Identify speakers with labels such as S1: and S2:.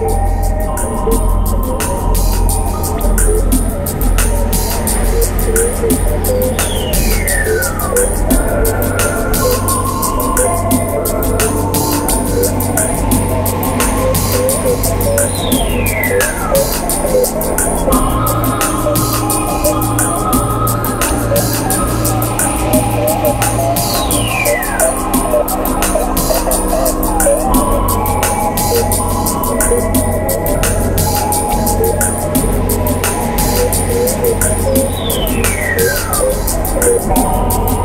S1: Thank you. Thank